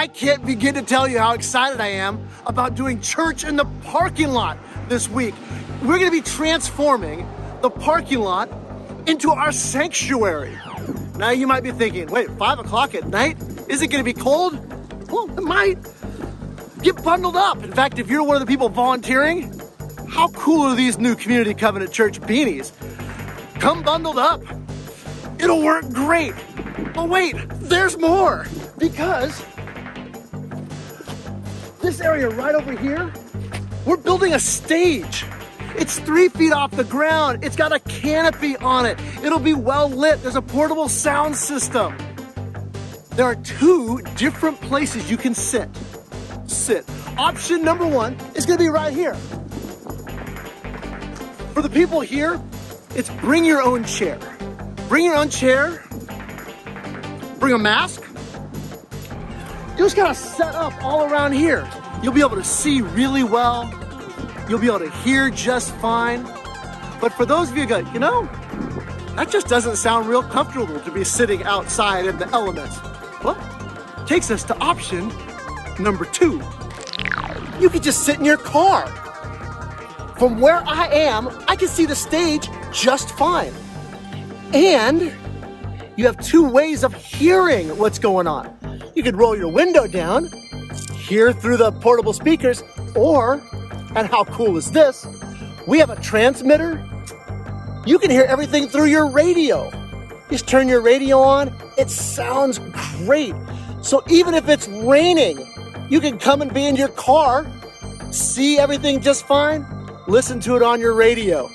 I can't begin to tell you how excited I am about doing church in the parking lot this week. We're gonna be transforming the parking lot into our sanctuary. Now you might be thinking, wait, five o'clock at night? Is it gonna be cold? Well, it might. Get bundled up. In fact, if you're one of the people volunteering, how cool are these new Community Covenant Church beanies? Come bundled up. It'll work great. But wait, there's more. Because this area right over here, we're building a stage. It's three feet off the ground. It's got a canopy on it. It'll be well lit. There's a portable sound system. There are two different places you can sit. Sit. Option number one is gonna be right here. For the people here, it's bring your own chair. Bring your own chair, bring a mask. Just gotta set up all around here. You'll be able to see really well. You'll be able to hear just fine. But for those of you that, you know, that just doesn't sound real comfortable to be sitting outside in the elements. Well, takes us to option number two. You could just sit in your car. From where I am, I can see the stage just fine. And you have two ways of hearing what's going on. You could roll your window down hear through the portable speakers, or, and how cool is this? We have a transmitter. You can hear everything through your radio. Just turn your radio on. It sounds great. So even if it's raining, you can come and be in your car, see everything just fine, listen to it on your radio,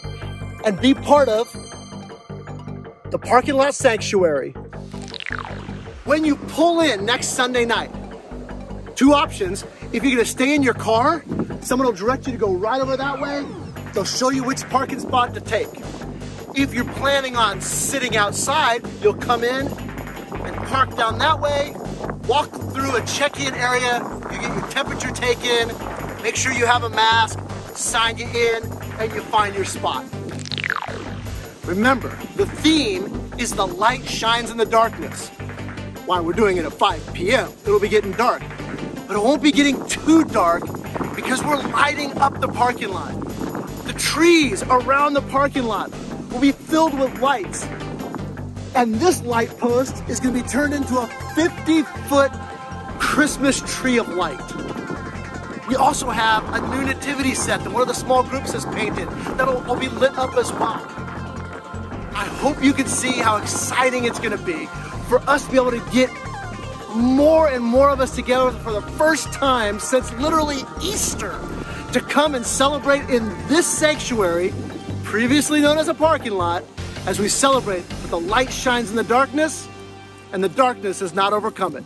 and be part of the parking lot sanctuary. When you pull in next Sunday night, Two options. If you're gonna stay in your car, someone will direct you to go right over that way. They'll show you which parking spot to take. If you're planning on sitting outside, you'll come in and park down that way, walk through a check-in area, you get your temperature taken, make sure you have a mask, sign you in, and you find your spot. Remember, the theme is the light shines in the darkness. Why we're doing it at 5 p.m. It'll be getting dark but it won't be getting too dark because we're lighting up the parking lot. The trees around the parking lot will be filled with lights. And this light post is gonna be turned into a 50 foot Christmas tree of light. We also have a new nativity set that one of the small groups has painted that'll all be lit up as well. I hope you can see how exciting it's gonna be for us to be able to get more and more of us together for the first time since literally Easter to come and celebrate in this sanctuary, previously known as a parking lot, as we celebrate that the light shines in the darkness and the darkness has not overcome it.